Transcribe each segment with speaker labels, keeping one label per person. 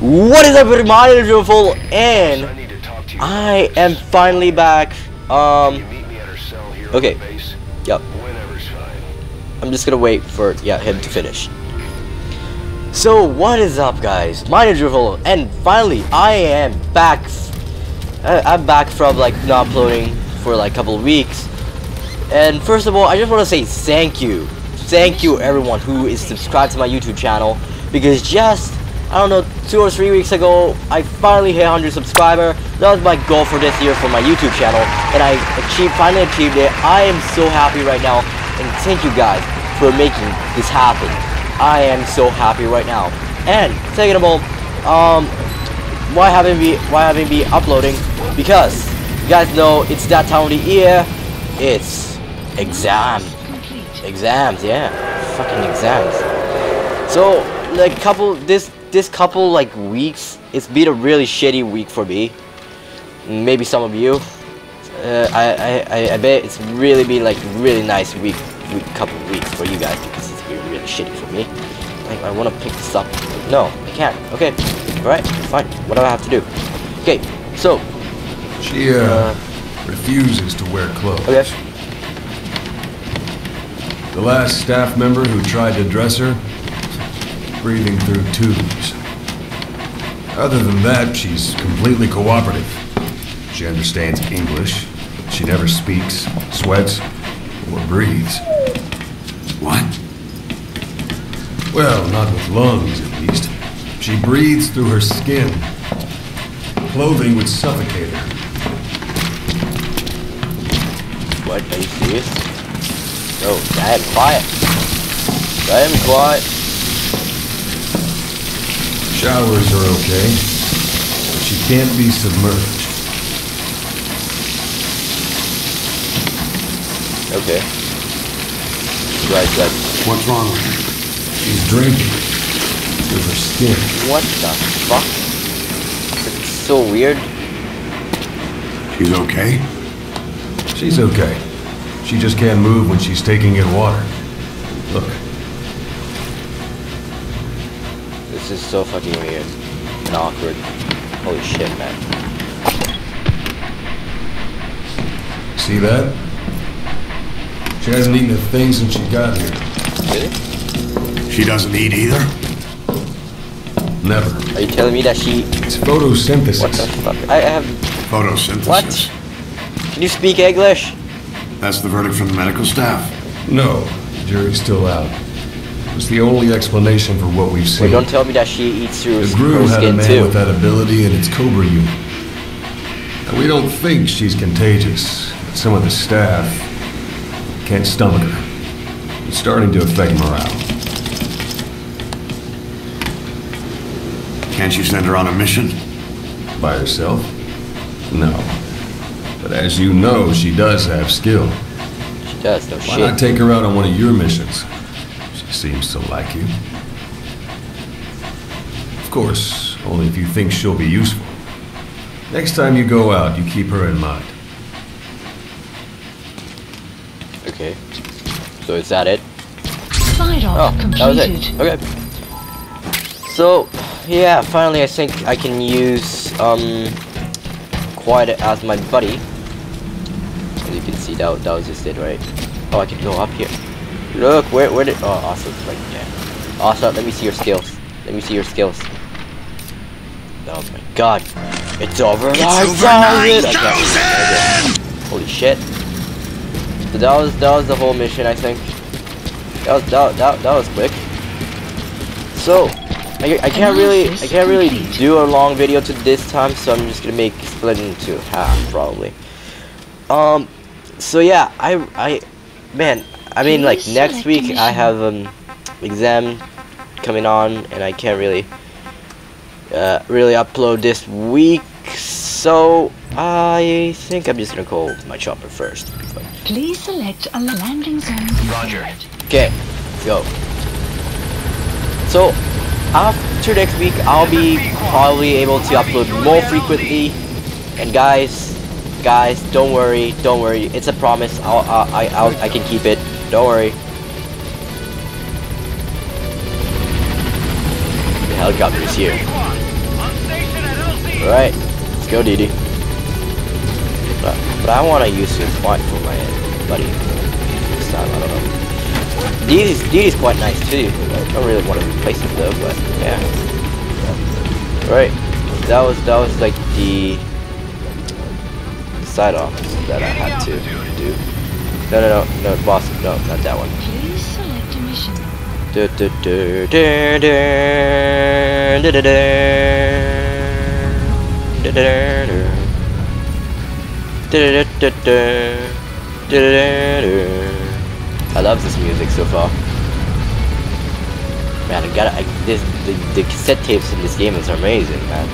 Speaker 1: What is up, everybody? My name is Beautiful, and I am finally back. Um, okay, yep. I'm just gonna wait for yeah him to finish. So what is up, guys? My name is Beautiful, and finally I am back. I I'm back from like not uploading for like a couple of weeks. And first of all, I just want to say thank you, thank you everyone who is subscribed to my YouTube channel because just I don't know, two or three weeks ago, I finally hit 100 subscriber. That was my goal for this year for my YouTube channel, and I achieved, finally achieved it. I am so happy right now, and thank you guys for making this happen. I am so happy right now. And second of all, um, why haven't we why haven't we uploading? Because you guys know it's that time of the year. It's exam, exams, yeah, fucking exams. So like couple this this couple like weeks, it's been a really shitty week for me. Maybe some of you. Uh, I, I, I bet it's really been like really nice week, week couple weeks for you guys because it's been really shitty for me. Like I want to pick this up. No, I can't. Okay, all right, fine. What do I have to do? Okay, so.
Speaker 2: She uh, uh refuses to wear clothes.
Speaker 1: Okay.
Speaker 2: The last staff member who tried to dress her breathing through tubes. Other than that, she's completely cooperative. She understands English. She never speaks, sweats, or breathes.
Speaker 3: What?
Speaker 2: Well, not with lungs, at least. She breathes through her skin. Clothing would suffocate her.
Speaker 1: What, are you serious? Oh, no, Dad, quiet. Dad, quiet.
Speaker 2: Showers are okay, but she can't be submerged.
Speaker 1: Okay. Right, right.
Speaker 3: What's wrong with her?
Speaker 2: She's drinking through her skin.
Speaker 1: What the fuck? It's so weird.
Speaker 3: She's okay?
Speaker 2: She's okay. She just can't move when she's taking in water. Look,
Speaker 1: This is so fucking weird and awkward. Holy shit, man.
Speaker 2: See that? She hasn't eaten a thing since she got here.
Speaker 1: Really?
Speaker 3: She doesn't eat either?
Speaker 2: Never.
Speaker 1: Are you telling me that she...
Speaker 2: It's photosynthesis.
Speaker 1: What the fuck? I have...
Speaker 3: Photosynthesis.
Speaker 1: What? Can you speak English?
Speaker 3: That's the verdict from the medical staff.
Speaker 2: No, the jury's still out. It's the only explanation for what we've seen.
Speaker 1: Wait, don't tell me that she eats through
Speaker 2: the GRU
Speaker 1: her
Speaker 2: had
Speaker 1: skin
Speaker 2: a man
Speaker 1: too.
Speaker 2: with that ability in its Cobra unit. And we don't think she's contagious, but some of the staff can't stomach her. It's starting to affect morale.
Speaker 3: Can't you send her on a mission?
Speaker 2: By herself? No. But as you know, she does have skill.
Speaker 1: She does, no
Speaker 2: Why
Speaker 1: shit.
Speaker 2: not take her out on one of your missions? Seems to like you. Of course, only if you think she'll be useful. Next time you go out, you keep her in mind.
Speaker 1: Okay. So is that it?
Speaker 4: Slide
Speaker 1: oh,
Speaker 4: completed.
Speaker 1: that was it. Okay. So, yeah, finally I think I can use, um, Quiet as my buddy. As you can see, that, that was just it, right? Oh, I can go up here. Look, where, where did, oh, awesome, right there. Awesome, let me see your skills. Let me see your skills. Oh my god. It's over
Speaker 3: it's 9,000!
Speaker 1: Holy shit. So that was, that was the whole mission, I think. That was, that, that, that was quick. So, I, I can't really, I can't really do a long video to this time, so I'm just gonna make, split it into half, probably. Um, so yeah, I, I, man, I mean, like next week I have an um, exam coming on, and I can't really, uh, really upload this week. So I think I'm just gonna call my chopper first.
Speaker 4: But. Please select a landing zone.
Speaker 3: Roger.
Speaker 1: Okay, go. So after next week, I'll be probably able to upload more frequently. And guys, guys, don't worry, don't worry. It's a promise. I'll, I, I'll, I can keep it. Don't worry. The helicopter is here. Alright, let's go, Dee Dee. But, but I want to use your point for my buddy. This time, I don't know. Dee Dee's, Dee Dee's quite nice too. I don't really want to replace it though, but yeah. Right, that was that was like the side ops that I had to. No, no, no, no, boss, no, not that one.
Speaker 4: Please select a mission.
Speaker 1: Du- du- du- du- du- du- du- du- du- du- du. I love this music so far. Man, I gotta. I, this the, the cassette tapes in this game is amazing, man.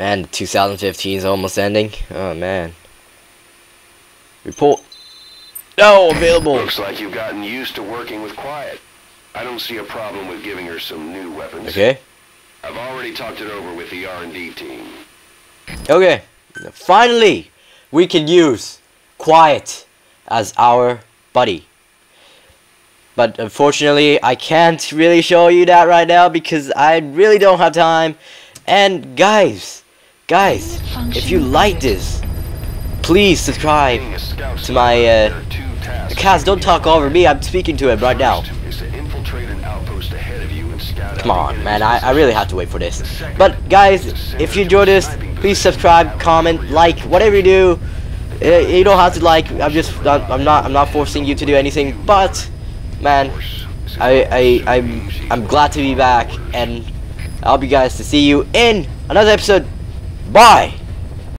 Speaker 1: Man, 2015 is almost ending. Oh man. Report. No, available.
Speaker 5: Looks like you've gotten used to working with Quiet. I don't see a problem with giving her some new weapons.
Speaker 1: Okay.
Speaker 5: I've already talked it over with the R&D team.
Speaker 1: Okay. Finally, we can use Quiet as our buddy. But unfortunately, I can't really show you that right now because I really don't have time. And guys, guys, if you like this, please subscribe. To my, uh, don't talk over me. I'm speaking to him right now. Come on, man. I, I really have to wait for this. But guys, if you enjoyed this, please subscribe, comment, like, whatever you do. Uh, You don't have to like. I'm just. Not, I'm not. I'm not forcing you to do anything. But, man, I I I'm I'm glad to be back, and I hope you guys to see you in another episode. Bye.